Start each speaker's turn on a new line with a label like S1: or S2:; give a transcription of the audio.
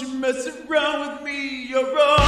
S1: don't you mess around with me, you're wrong.